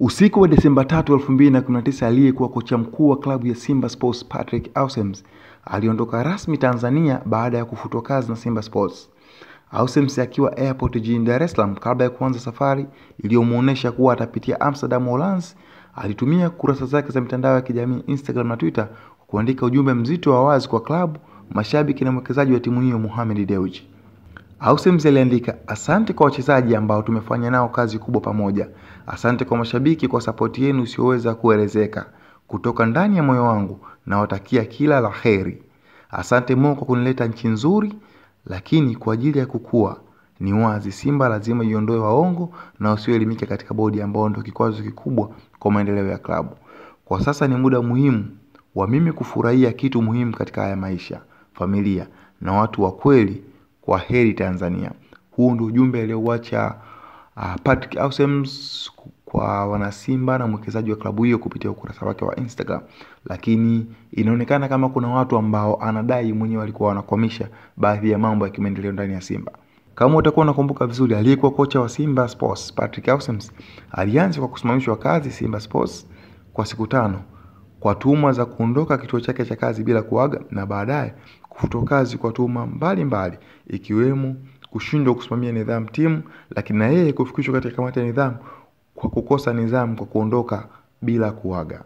Usiku wa Desemba 3, 2019 aliyekuwa kocha mkuu wa klabu ya Simba Sports Patrick Ausems aliondoka rasmi Tanzania baada ya kufutwa kazi na Simba Sports. Ausems akiwa airport jijini Dar es Salaam kabla ya kuanza safari iliyomuonesha kuwa atapitia Amsterdam, Uholanzi, alitumia kurasa zake za mitandao ya kijamii Instagram na Twitter kuandika ujumbe mzito wa wazi kwa klabu, mashabiki na mwekezaji wa timu hiyo Mohamed Dewji. Ausems aliandika, asante kwa wachezaji ambao tumefanya nao kazi kubwa pamoja. Asante kwa mashabiki kwa sapoti yenu isiyoweza kuelezeka. Kutoka ndani ya moyo wangu nawatakia kila la heri. Asante Mungu kwa kunileta nchi nzuri, lakini kwa ajili ya kukua ni wazi Simba lazima iondoe waongo na wasioelimika katika bodi ambao ndio kikwazo kikubwa kwa maendeleo ya klabu. Kwa sasa ni muda muhimu wa mimi kufurahia kitu muhimu katika haya maisha, familia na watu wa kweli. Kwa heri Tanzania. Huu ndio ujumbe aliouacha uh, Patrick Ausems kwa wanasimba na mwekezaji wa klabu hiyo kupitia ukurasa wake wa Instagram, lakini inaonekana kama kuna watu ambao anadai mwenyewe walikuwa wanakwamisha baadhi ya mambo ya kimaendeleo ndani ya Simba. Kama utakuwa unakumbuka vizuri, aliyekuwa kocha wa Simba Sports Patrick Ausems alianza kwa kusimamishwa kazi Simba Sports kwa siku tano kwa tuhuma za kuondoka kituo chake cha kazi bila kuaga na baadaye kufutwa kazi kwa tuhuma mbalimbali ikiwemo kushindwa kusimamia nidhamu timu, lakini na yeye kufikishwa katika kamati ya nidhamu kwa kukosa nidhamu kwa kuondoka bila kuaga.